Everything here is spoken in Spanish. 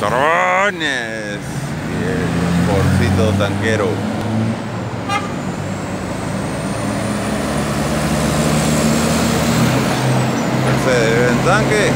patrones y el porcito tanquero. Se debe en tanque,